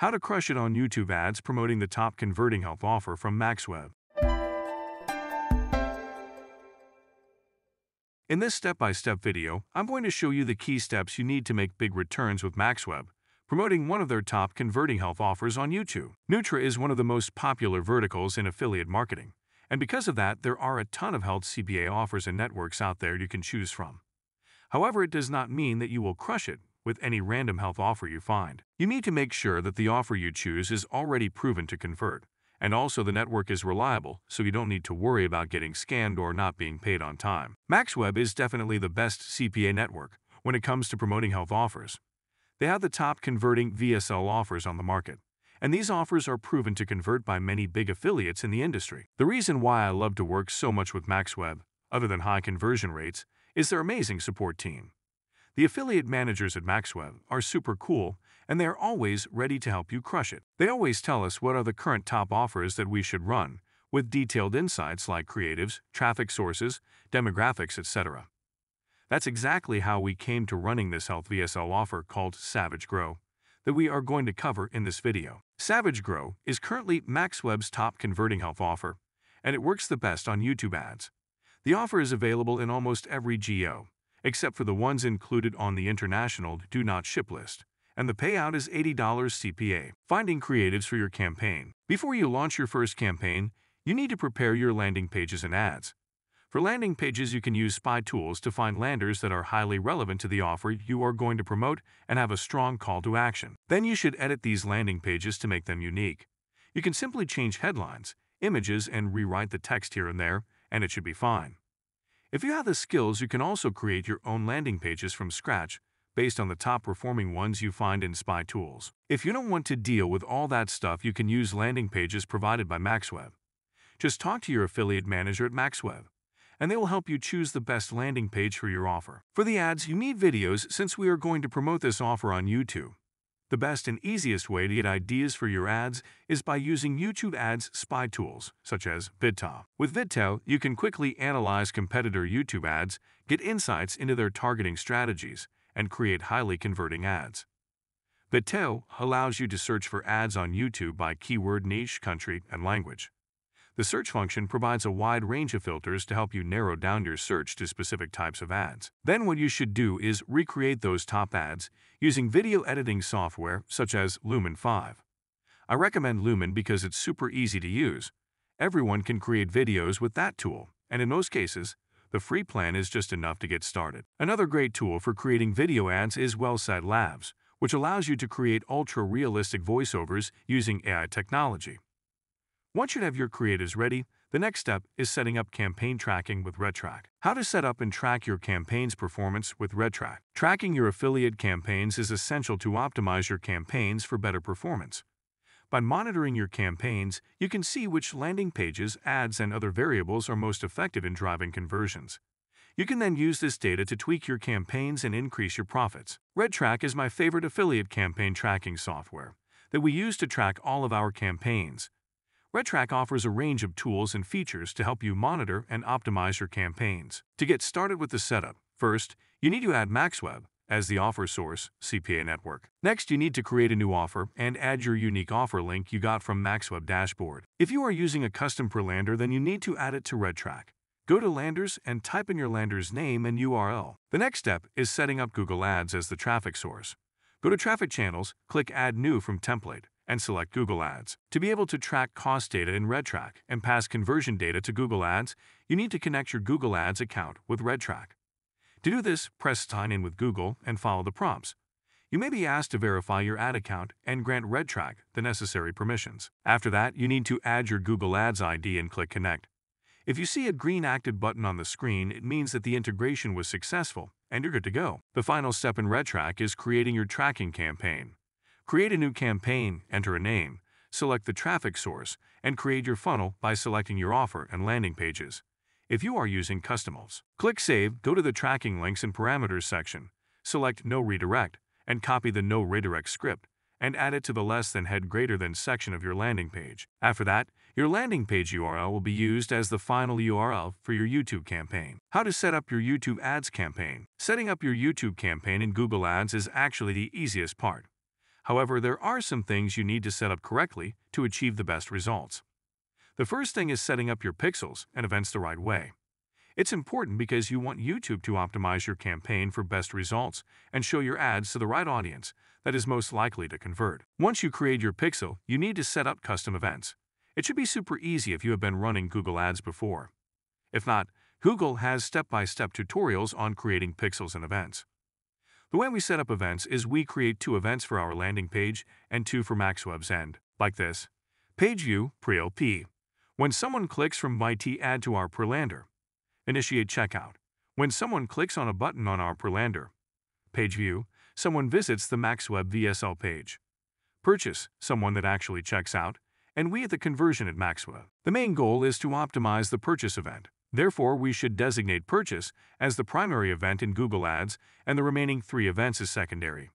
How to crush it on YouTube ads promoting the top converting health offer from MaxWeb. In this step-by-step video, I'm going to show you the key steps you need to make big returns with MaxWeb, promoting one of their top converting health offers on YouTube. Nutra is one of the most popular verticals in affiliate marketing, and because of that, there are a ton of health CPA offers and networks out there you can choose from. However, it does not mean that you will crush it with any random health offer you find. You need to make sure that the offer you choose is already proven to convert, and also the network is reliable so you don't need to worry about getting scammed or not being paid on time. MaxWeb is definitely the best CPA network when it comes to promoting health offers. They have the top converting VSL offers on the market, and these offers are proven to convert by many big affiliates in the industry. The reason why I love to work so much with MaxWeb, other than high conversion rates, is their amazing support team. The affiliate managers at MaxWeb are super cool and they are always ready to help you crush it. They always tell us what are the current top offers that we should run, with detailed insights like creatives, traffic sources, demographics, etc. That's exactly how we came to running this health VSL offer called Savage Grow that we are going to cover in this video. Savage Grow is currently MaxWeb's top converting health offer, and it works the best on YouTube ads. The offer is available in almost every geo, except for the ones included on the international do not ship list, and the payout is $80 CPA. Finding creatives for your campaign. Before you launch your first campaign, you need to prepare your landing pages and ads. For landing pages, you can use Spy Tools to find landers that are highly relevant to the offer you are going to promote and have a strong call to action. Then you should edit these landing pages to make them unique. You can simply change headlines, images, and rewrite the text here and there, and it should be fine. If you have the skills, you can also create your own landing pages from scratch based on the top performing ones you find in Spy Tools. If you don't want to deal with all that stuff, you can use landing pages provided by MaxWeb. Just talk to your affiliate manager at MaxWeb, and they will help you choose the best landing page for your offer. For the ads, you need videos since we are going to promote this offer on YouTube. The best and easiest way to get ideas for your ads is by using YouTube Ads spy tools, such as VidTao. With VidTao, you can quickly analyze competitor YouTube ads, get insights into their targeting strategies, and create highly converting ads. VidTao allows you to search for ads on YouTube by keyword niche, country, and language. The search function provides a wide range of filters to help you narrow down your search to specific types of ads. Then what you should do is recreate those top ads using video editing software such as Lumen 5. I recommend Lumen because it's super easy to use. Everyone can create videos with that tool, and in most cases, the free plan is just enough to get started. Another great tool for creating video ads is WellSaid Labs, which allows you to create ultra-realistic voiceovers using AI technology. Once you have your creatives ready, the next step is setting up campaign tracking with RedTrack. How to set up and track your campaign's performance with RedTrack. Tracking your affiliate campaigns is essential to optimize your campaigns for better performance. By monitoring your campaigns, you can see which landing pages, ads, and other variables are most effective in driving conversions. You can then use this data to tweak your campaigns and increase your profits. RedTrack is my favorite affiliate campaign tracking software that we use to track all of our campaigns. RedTrack offers a range of tools and features to help you monitor and optimize your campaigns. To get started with the setup, first, you need to add MaxWeb as the offer source CPA network. Next, you need to create a new offer and add your unique offer link you got from MaxWeb dashboard. If you are using a custom prelander, then you need to add it to RedTrack. Go to Landers and type in your lander's name and URL. The next step is setting up Google Ads as the traffic source. Go to Traffic Channels, click Add New from Template and select Google Ads. To be able to track cost data in RedTrack and pass conversion data to Google Ads, you need to connect your Google Ads account with RedTrack. To do this, press Sign in with Google and follow the prompts. You may be asked to verify your ad account and grant RedTrack the necessary permissions. After that, you need to add your Google Ads ID and click Connect. If you see a green active button on the screen, it means that the integration was successful and you're good to go. The final step in RedTrack is creating your tracking campaign. Create a new campaign, enter a name, select the traffic source, and create your funnel by selecting your offer and landing pages. If you are using Customals, click Save, go to the Tracking Links and Parameters section, select No Redirect, and copy the No Redirect script, and add it to the less than head greater than section of your landing page. After that, your landing page URL will be used as the final URL for your YouTube campaign. How to set up your YouTube Ads campaign. Setting up your YouTube campaign in Google Ads is actually the easiest part. However, there are some things you need to set up correctly to achieve the best results. The first thing is setting up your pixels and events the right way. It's important because you want YouTube to optimize your campaign for best results and show your ads to the right audience that is most likely to convert. Once you create your pixel, you need to set up custom events. It should be super easy if you have been running Google Ads before. If not, Google has step-by-step -step tutorials on creating pixels and events. The way we set up events is we create two events for our landing page and two for MaxWeb's end, like this. Page view, pre-LP. When someone clicks from MyT add to our prelander. Initiate checkout. When someone clicks on a button on our prelander. Page view, someone visits the MaxWeb VSL page. Purchase, someone that actually checks out, and we at the conversion at MaxWeb. The main goal is to optimize the purchase event. Therefore, we should designate purchase as the primary event in Google Ads and the remaining three events as secondary.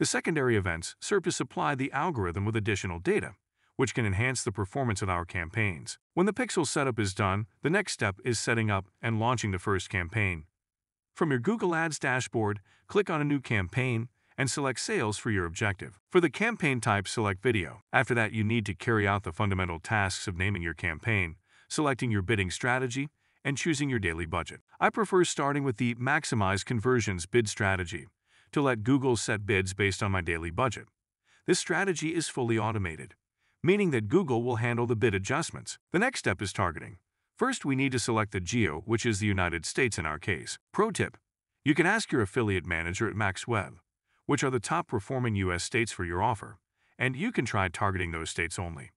The secondary events serve to supply the algorithm with additional data, which can enhance the performance of our campaigns. When the pixel setup is done, the next step is setting up and launching the first campaign. From your Google Ads dashboard, click on a new campaign and select Sales for your objective. For the campaign type, select Video. After that, you need to carry out the fundamental tasks of naming your campaign, selecting your bidding strategy, and choosing your daily budget. I prefer starting with the Maximize Conversions bid strategy to let Google set bids based on my daily budget. This strategy is fully automated, meaning that Google will handle the bid adjustments. The next step is targeting. First, we need to select the geo, which is the United States in our case. Pro tip, you can ask your affiliate manager at MaxWeb, which are the top performing U.S. states for your offer, and you can try targeting those states only.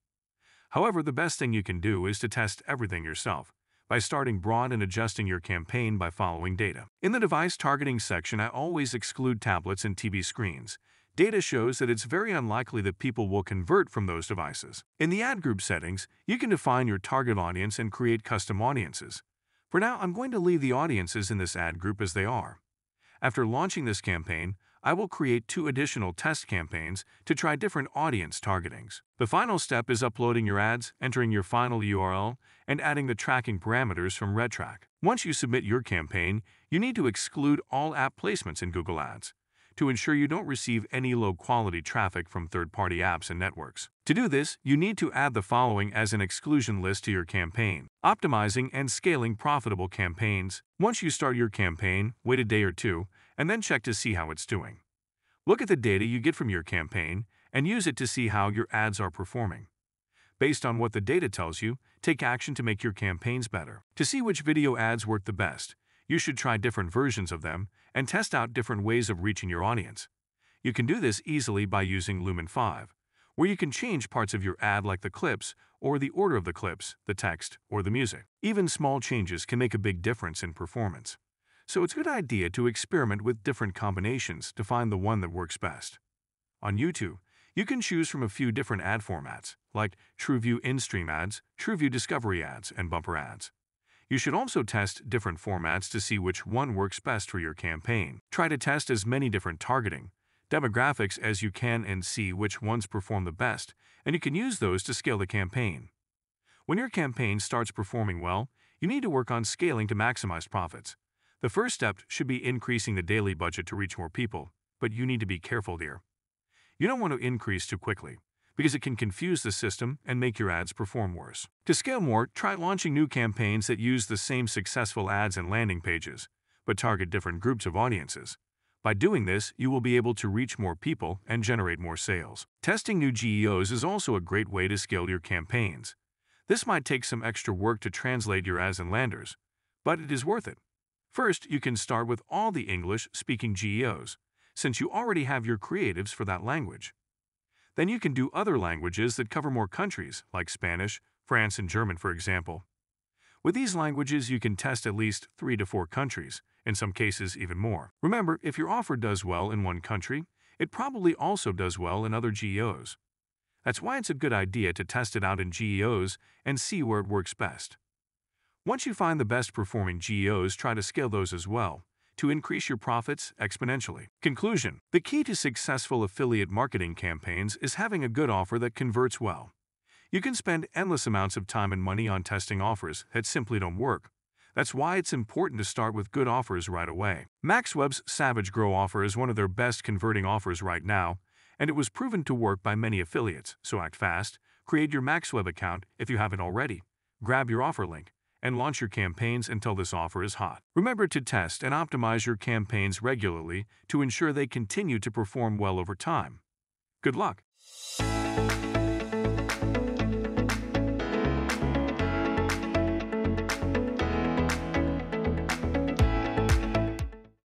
However, the best thing you can do is to test everything yourself by starting broad and adjusting your campaign by following data. In the device targeting section, I always exclude tablets and TV screens. Data shows that it's very unlikely that people will convert from those devices. In the ad group settings, you can define your target audience and create custom audiences. For now, I'm going to leave the audiences in this ad group as they are. After launching this campaign, I will create two additional test campaigns to try different audience targetings. The final step is uploading your ads, entering your final URL, and adding the tracking parameters from RedTrack. Once you submit your campaign, you need to exclude all app placements in Google Ads to ensure you don't receive any low-quality traffic from third-party apps and networks. To do this, you need to add the following as an exclusion list to your campaign. Optimizing and scaling profitable campaigns. Once you start your campaign, wait a day or two, and then check to see how it's doing. Look at the data you get from your campaign and use it to see how your ads are performing. Based on what the data tells you, take action to make your campaigns better. To see which video ads work the best, you should try different versions of them and test out different ways of reaching your audience. You can do this easily by using Lumen 5, where you can change parts of your ad like the clips or the order of the clips, the text, or the music. Even small changes can make a big difference in performance so it's a good idea to experiment with different combinations to find the one that works best. On YouTube, you can choose from a few different ad formats, like TrueView in-stream ads, TrueView Discovery ads, and bumper ads. You should also test different formats to see which one works best for your campaign. Try to test as many different targeting, demographics as you can and see which ones perform the best, and you can use those to scale the campaign. When your campaign starts performing well, you need to work on scaling to maximize profits. The first step should be increasing the daily budget to reach more people, but you need to be careful here. You don't want to increase too quickly, because it can confuse the system and make your ads perform worse. To scale more, try launching new campaigns that use the same successful ads and landing pages, but target different groups of audiences. By doing this, you will be able to reach more people and generate more sales. Testing new GEOs is also a great way to scale your campaigns. This might take some extra work to translate your ads and landers, but it is worth it. First, you can start with all the English-speaking GEOs, since you already have your creatives for that language. Then you can do other languages that cover more countries, like Spanish, France, and German, for example. With these languages, you can test at least three to four countries, in some cases even more. Remember, if your offer does well in one country, it probably also does well in other GEOs. That's why it's a good idea to test it out in GEOs and see where it works best. Once you find the best performing GEOs, try to scale those as well to increase your profits exponentially. Conclusion The key to successful affiliate marketing campaigns is having a good offer that converts well. You can spend endless amounts of time and money on testing offers that simply don't work. That's why it's important to start with good offers right away. MaxWeb's Savage Grow offer is one of their best converting offers right now, and it was proven to work by many affiliates, so act fast, create your MaxWeb account if you haven't already, grab your offer link, and launch your campaigns until this offer is hot. Remember to test and optimize your campaigns regularly to ensure they continue to perform well over time. Good luck!